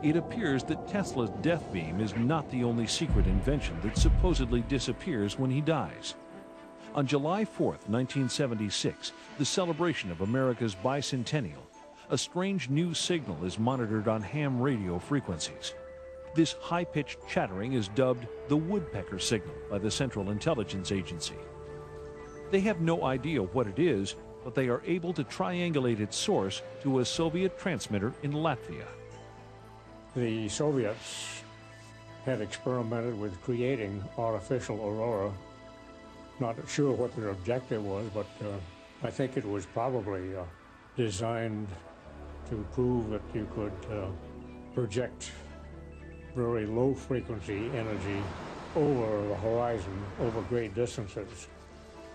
It appears that Tesla's death beam is not the only secret invention that supposedly disappears when he dies. On July 4, 1976, the celebration of America's bicentennial, a strange new signal is monitored on ham radio frequencies. This high-pitched chattering is dubbed the woodpecker signal by the Central Intelligence Agency. They have no idea what it is, but they are able to triangulate its source to a Soviet transmitter in Latvia. The Soviets had experimented with creating artificial aurora. Not sure what their objective was, but uh, I think it was probably uh, designed to prove that you could uh, project very low frequency energy over the horizon, over great distances,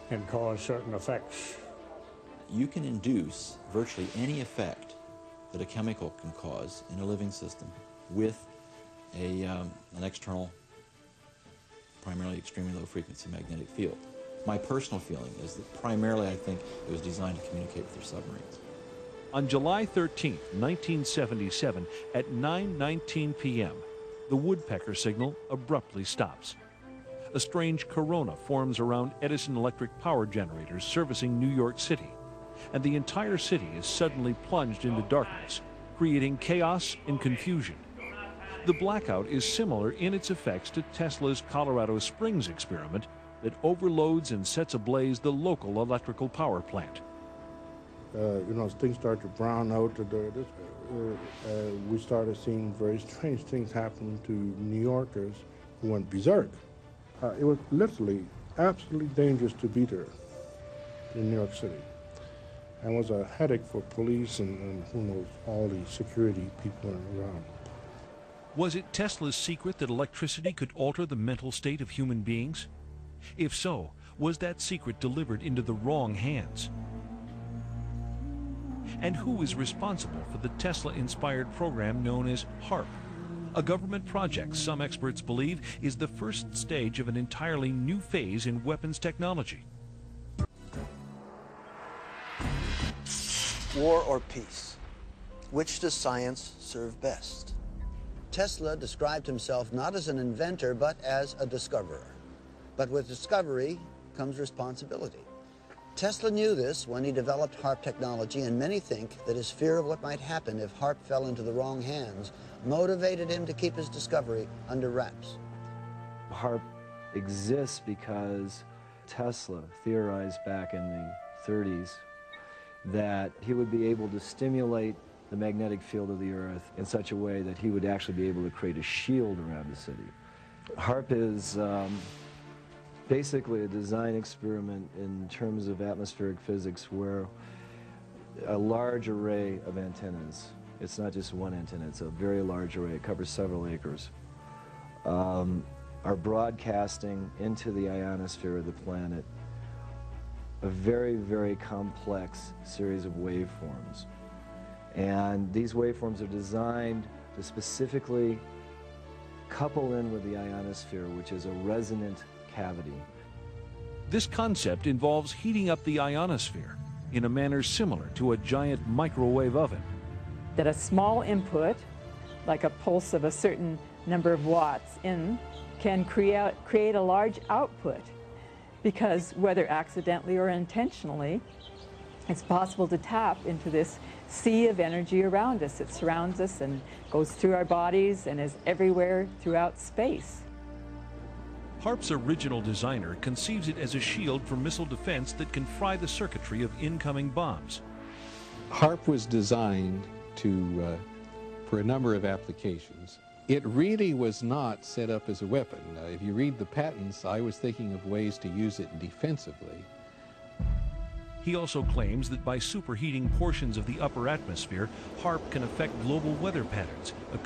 and cause certain effects. You can induce virtually any effect that a chemical can cause in a living system with a, um, an external, primarily extremely low frequency magnetic field. My personal feeling is that primarily I think it was designed to communicate with their submarines. On July 13, 1977, at 9.19 p.m., the woodpecker signal abruptly stops. A strange corona forms around Edison electric power generators servicing New York City, and the entire city is suddenly plunged into darkness, creating chaos and confusion. The blackout is similar in its effects to Tesla's Colorado Springs experiment that overloads and sets ablaze the local electrical power plant. Uh, you know, things start to brown out. Uh, uh, we started seeing very strange things happen to New Yorkers who went berserk. Uh, it was literally absolutely dangerous to be there in New York City. And was a headache for police and, and who knows, all the security people around. Was it Tesla's secret that electricity could alter the mental state of human beings? If so, was that secret delivered into the wrong hands? And who is responsible for the Tesla-inspired program known as HAARP? A government project some experts believe is the first stage of an entirely new phase in weapons technology. War or peace? Which does science serve best? Tesla described himself not as an inventor, but as a discoverer. But with discovery comes responsibility. Tesla knew this when he developed HAARP technology, and many think that his fear of what might happen if HAARP fell into the wrong hands motivated him to keep his discovery under wraps. HAARP exists because Tesla theorized back in the 30s that he would be able to stimulate the magnetic field of the Earth in such a way that he would actually be able to create a shield around the city. HAARP is um, basically a design experiment in terms of atmospheric physics where a large array of antennas, it's not just one antenna, it's a very large array, it covers several acres, um, are broadcasting into the ionosphere of the planet a very, very complex series of waveforms. And these waveforms are designed to specifically couple in with the ionosphere, which is a resonant cavity. This concept involves heating up the ionosphere in a manner similar to a giant microwave oven. That a small input, like a pulse of a certain number of watts in, can create, create a large output because whether accidentally or intentionally, it's possible to tap into this sea of energy around us. It surrounds us and goes through our bodies and is everywhere throughout space. HAARP's original designer conceives it as a shield for missile defense that can fry the circuitry of incoming bombs. HAARP was designed to, uh, for a number of applications. It really was not set up as a weapon. Uh, if you read the patents, I was thinking of ways to use it defensively. He also claims that by superheating portions of the upper atmosphere, HAARP can affect global weather patterns, a